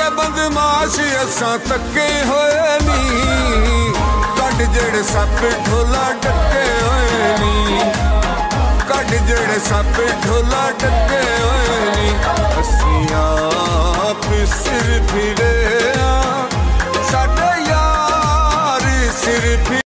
ਦੇ ਬਦਮਾਸ਼ ਅਸਾਂ ਤੱਕੇ ਹੋਏ ਨੀ। ਕੱਢ ਜਿਹੜੇ ਸੱਪ ਢੋਲਾ ਟੱਕੇ ਹੋਏ ਨੀ। ਕੱਢ ਜਿਹੜੇ ਸੱਪ ਢੋਲਾ ਟੱਕੇ ਹੋਏ ਨੀ। ਅਸੀਂ ਆਪ ਸਿਰ ਫਿਰੇ ਸਾਡੇ ਯਾਰ ਸਿਰ ਫਿਰੇ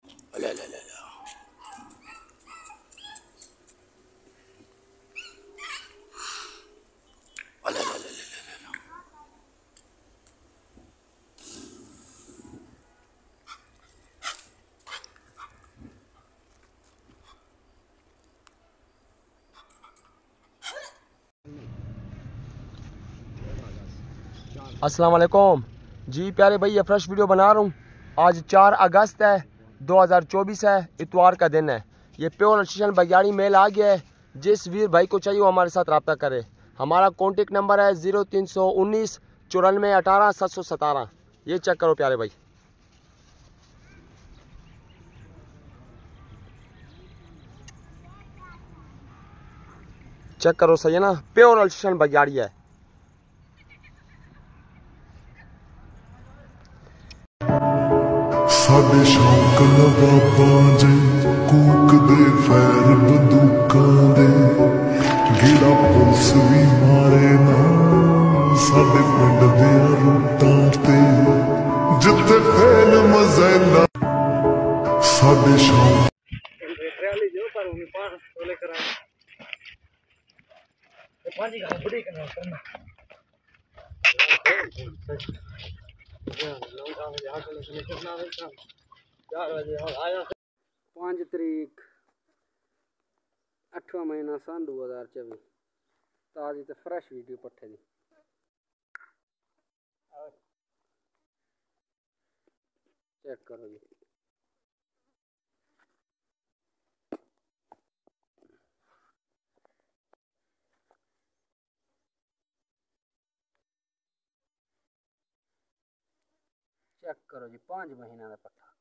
असलकुम जी प्यारे भाई, ये फ्रेश वीडियो बना रहा हूँ। आज चार अगस्त है 2024 है, इतवार का दिन है। ये प्योर स्टेशन बगियाड़ी मेल आ गया है। जिस वीर भाई को चाहिए वो हमारे साथ रबता करे। हमारा कॉन्टेक्ट नंबर है ज़ीरो तीन सौ उन्नीस, चौरानवे, अठारह, सात सौ सतारह। ये चेक करो प्यारे भाई। चेक करो, सही है ना? प्योर स्टेशन बगियाड़ी है। ਸਾਡੇ ਸ਼ੌਕ ਨਵਾਬਾਂ ਜੇ ਕੂਕਦੇ ਫੈਰ ਬੰਦੂਕਾਂ ਦੇ ਗੇੜਾ ਪੁਲਿਸ ਵੀ ਮਾਰੇ ਨਾ ਸਾਡੇ ਪਿੰਡ ਦੇ ਰੂਟਾਂ ਤੇ ਜਿੱਥੇ ਫੇਲ ਮਜ਼ੈਲਾ ਸਾਡੇ ਸ਼ੌਕ पाँच तरीक अठवा महीना सन दो हज़ार चौबीस ताज़ी तो फ्रैश वीडियो पट्ठे की चेक करो जी। चेक करो जी पाँच महीना का पट्ठा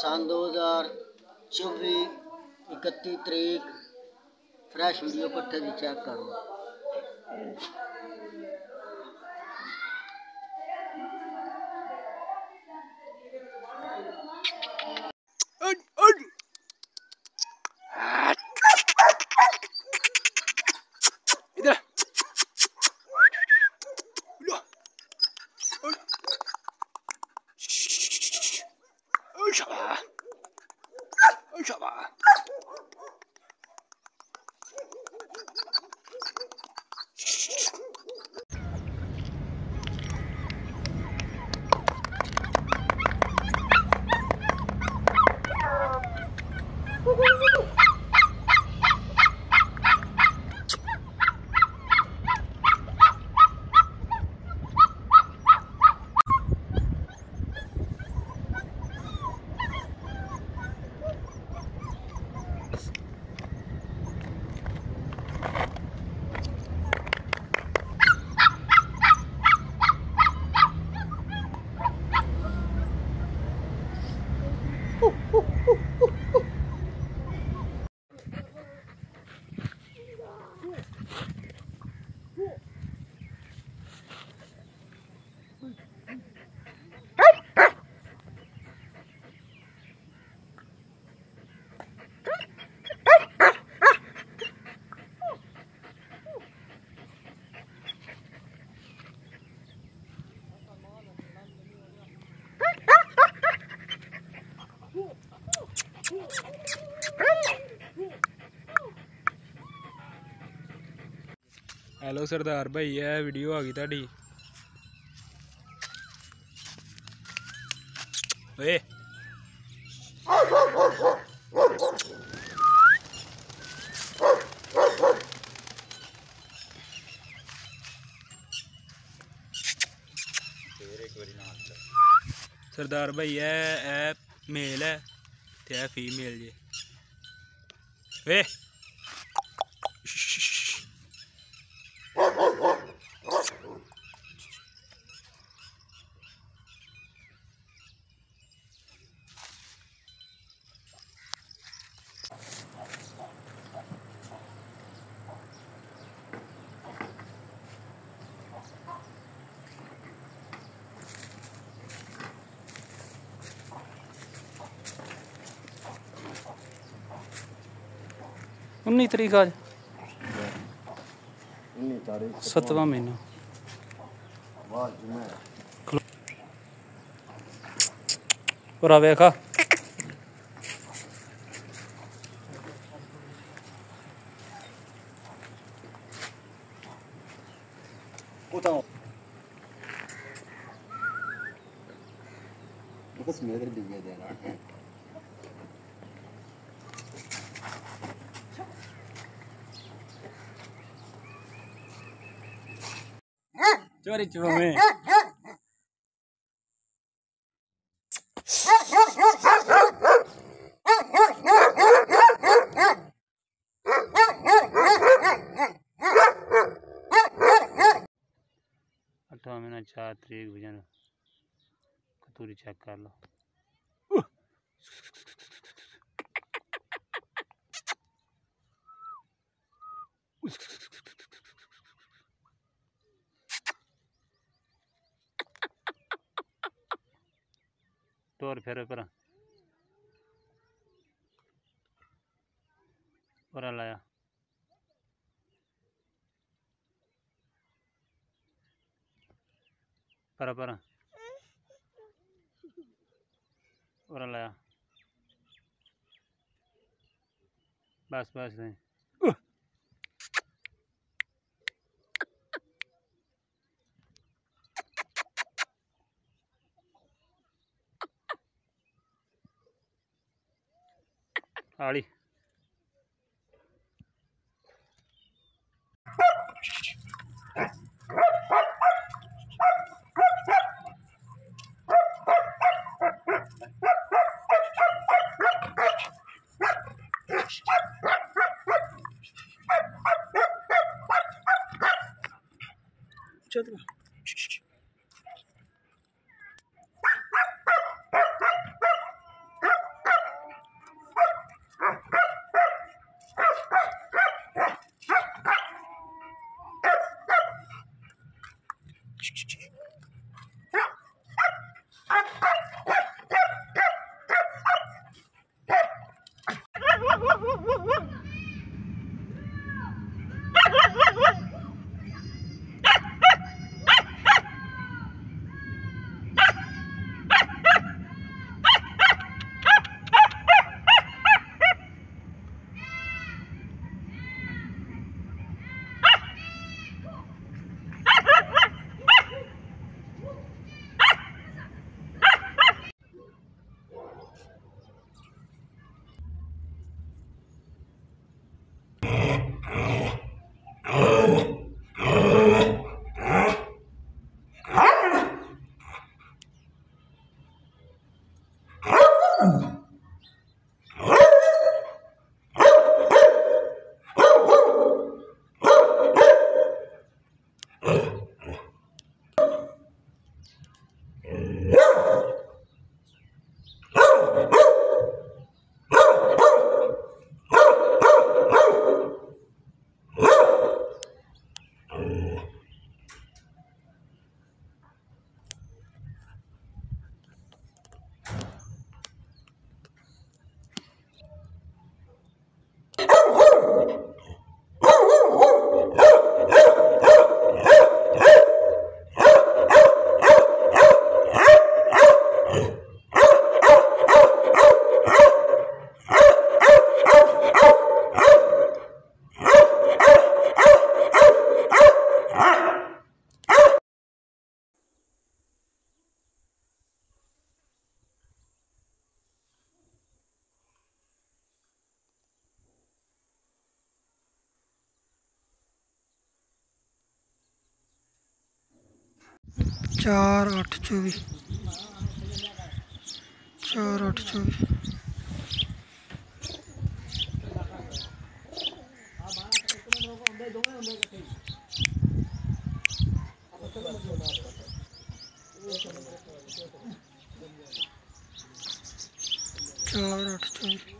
सन 2024 इकती तरीक फ्रैश वीडियो पट्ठे दी चेक करो। Ooh, ooh, ooh, ooh. Hello Sardar ਭਾਈ, ਇਹ ਵੀਡੀਓ ਆ ਗਈ ਤੁਹਾਡੀ। ਓਏ। ਸਰਦਾਰ ਭਾਈ, ਇਹ ਇਹ ਮੇਲ ਹੈ ਤੇ ਇਹ ਫੀਮੇਲ ਜੀ। ਓਏ। उन्नीस तरीक आज। सत्तवा महीना। और आवे चोरी चुप में अठवा महीना चार तरीक भजन कतूरी चेक कर लो टोर फेरो पर और लाया पर पर। और लाया बस बस। नहीं 大力 चार अठ चौबी। चार अठ चौबी। चार अठ चौबी।